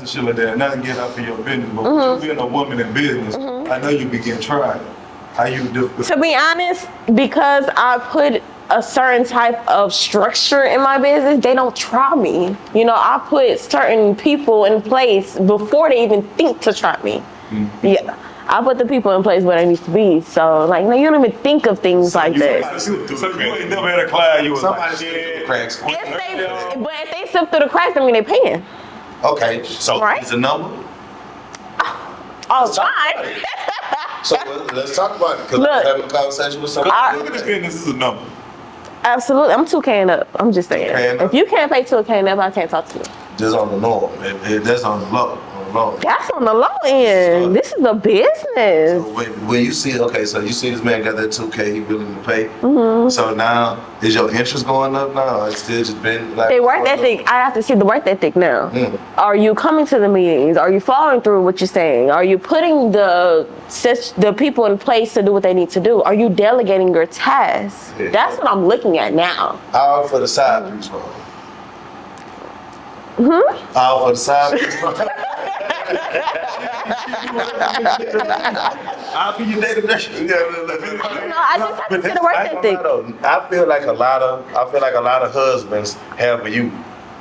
and shit like that. Not to get out for your business, but Mm-hmm. you being a woman in business, I know you be getting tried. How you do? To be honest, because I put a certain type of structure in my business, they don't try me. You know, I put certain people in place before they even think to try me. Yeah. I put the people in place where they need to be. So, like, no, you don't even think of things like that. So you ain't never had a client you was Somebody like, slipped through the cracks. If they, but if they slip through the cracks, I mean, they paying. Okay, so Right. it's a number. Ah, all the time. So let- let's talk about it. Cause I was having a conversation with somebody. I- the Look other at this day. business is a number. Absolutely. I'm 2K and up. I'm just saying. 2K and up. If you can't pay 2K and up, I can't talk to you. Just on the norm. It- it- that's on the low. That's on the low end. This is a business. When, when you see, okay, so you see this man got that 2K, he willing to pay. Mm-hmm. So now, is your interest going up now? It's still just been like. The work ethic, I have to see the work ethic now. Mm. Are you coming to the meetings? Are you following through what you're saying? Are you putting the such the people in place to do what they need to do? Are you delegating your tasks? Yeah. That's what I'm looking at now. All for the side piece, bro. Hmm? All for the side piece. I'll be your native nation. Yeah, look, look, look. No, I just have to see the work I ethic. I feel like a lot of I feel like a lot of husbands have a you.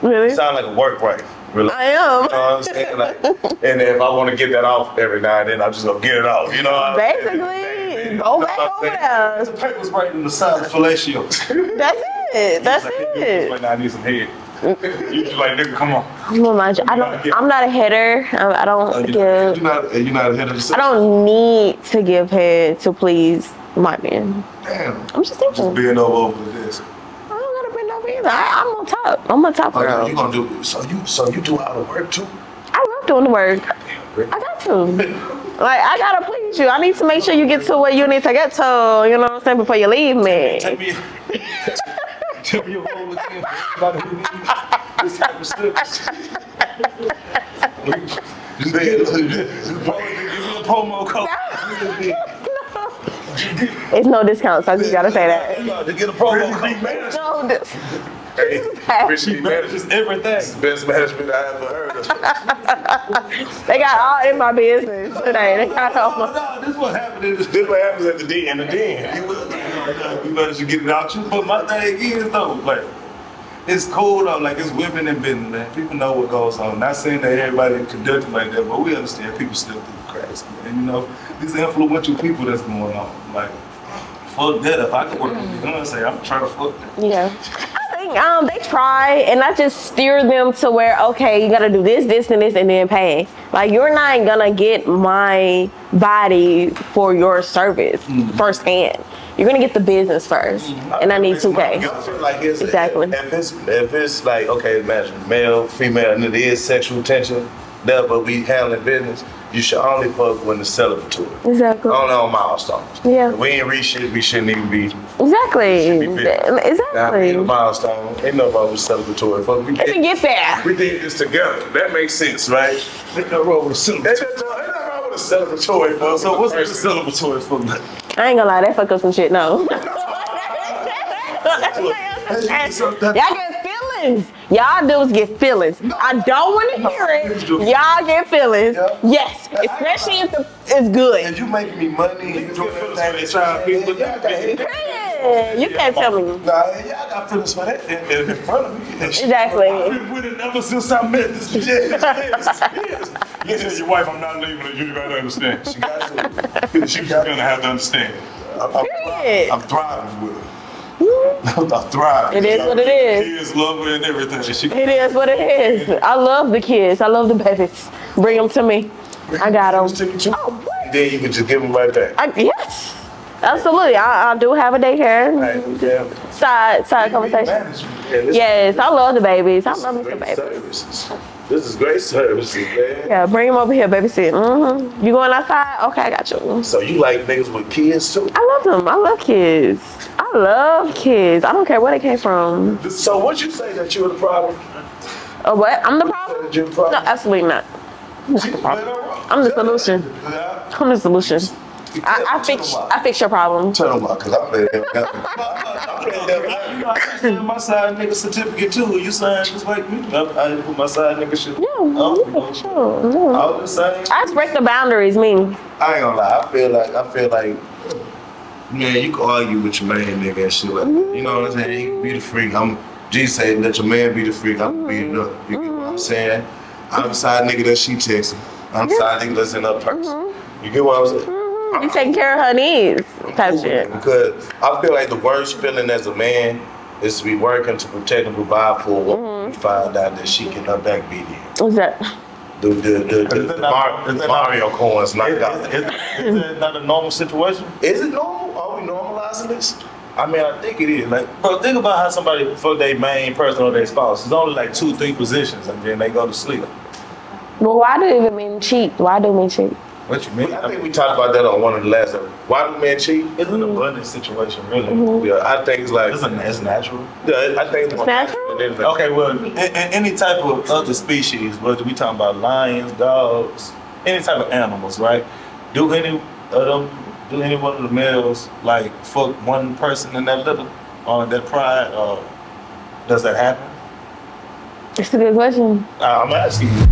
Really? Sound like a work wife. Really. I am. You know what I'm saying? Like, and if I want to get that off every now and then, I'm just gonna get it off. You know what I'm saying? Basically, go back over there. The paper's right in the side of fellatio. That's it. That's it. Like, now, I need some head. You just like, nigga, come on. I'm gonna mind I don't. I'm not a hitter. I, I don't oh, You're give. not you're not ahead of the I don't need to give head to please my man. Damn. I'm just thinking. Just being over over this. I don't gotta bend over either. I, I'm on top. I'm on top Oh, girl. you gonna do so you so you do all the work too? I love doing the work. Damn, I got to. Like I gotta please you. I need to make sure you get to where you need to get to. You know what I'm saying before you leave me. Take me. Tell me your role again. Everybody who needs this type of stuff. Just give me a promo code. It's no discounts. I just gotta say that. To get a promo code. No, dis- Hey, Richie It's just everything. best management I ever heard of. they got all in my business today. They got all my. No, this what happened. This This what happens at the D in the den. You better just get it out you. But my thing is though, like, it's cool though. Like it's women in business, man. People know what goes on. Not saying that everybody conduct like that, but we understand people still do cracks, man. And you know, these influential people that's going on. Like, fuck that. If I could work with what I'm saying? I'm trying to fuck. Yeah. I think um they try and I just steer them to where okay you gotta do this this and this and then pay. Like you're not gonna get my body for your service firsthand. You're gonna get the business first, and I need two K. I like it's, Exactly. If it's if it's like okay, imagine male, female, and it is sexual tension there, but we handling business. You should only fuck when it's celebratory. Exactly. Only on milestones. Yeah. If we ain't reach shit, we shouldn't even be. Exactly. Be fit. Now, Exactly. we a milestone. Ain't nobody was celebratory. Fuck, we Let me did, get there. we did this together. That makes sense, right? Ain't no wrong with a Ain't celebratory. ain't nothing wrong with a celebratory. fuck. So what's the celebratory for? I ain't gonna lie, that fuck up some shit. No. Y'all get feelings. Y'all dudes get feelings. I don't want to hear it. Y'all get feelings. Yeah. Yes, especially if the, it's good. And you make me money. You doing feelings everything when they that to you be can. with Yeah, you. okay. Yeah, you can't tell me. Nah, y'all got feelings for that in, in front of me. Exactly. I've been with it ever since I met this bitch. Yes, yes. You tell your wife I'm not leaving her. You gotta understand. She got to. She's gonna have to understand. I'm, I'm, Period. I'm thriving with her. I'm. It is what it is. Kids love her and everything. She It is what it is. I love the kids. I love the babies. Bring them to me. I got them. To you too. Oh, what? Then you can just give them right back. I, yes, absolutely. I, I do have a daycare. Right, yeah. Side side conversation. Yeah, Yes, I love the babies. I love some babies. services. This is great services, man. Yeah, bring them over here, babysit. Mm-hmm. You going outside? Okay, I got you. So you like niggas with kids too? I love them. I love kids. I love kids. I don't care where they came from. So what you say that you're the problem? Oh, what? I'm the problem? that you're the No, absolutely not. I'm the solution. I'm the solution. I, I fix I fix your problem. Tell them about, cause I play that. You know, I signed my side nigga certificate too. You signed just like me. I, I put my side nigga shit. Yeah, Oh, yeah, sure. yeah. All the same. I respect the boundaries, me. I ain't gonna lie. I feel like I feel like man, you can argue with your man, nigga, and shit like that. You mm-hmm. know what I'm saying? You can be the freak. I'm Jesus said let your man be the freak. I'm mm-hmm. beat it up. You get what I'm mm-hmm. saying? I'm the side nigga that she texting. I'm the side nigga that's in her purse. You get what I'm saying? You taking care of her needs, type shit. Because I feel like the worst feeling as a man is to be working to protect and provide for a woman. Mm-hmm. You find out that she can her back beat in. What's that? The the the, the, Is the, not- Mar- is that Mario coins Is, knocked out. is, is, is it not a normal situation? Is it normal? Are we normalizing this? I mean, I think it is. Like, bro, think about how somebody fuck their main person or their spouse. It's only like two, three positions, and then they go to sleep. But why do even men cheat? Why do men cheat? What you mean? I think we talked about that on one of the last. Why do men cheat? it's an abundance situation, really. Yeah, I think it's like It's, a, it's natural. yeah, I think it's more natural? than. Okay, well, in, in any type of other species, whether we talking about lions, dogs, any type of animals, right? Do any of them, do any one of the males like fuck one person in that litter or that pride, or does that happen? It's a good question. Uh, I'm asking you.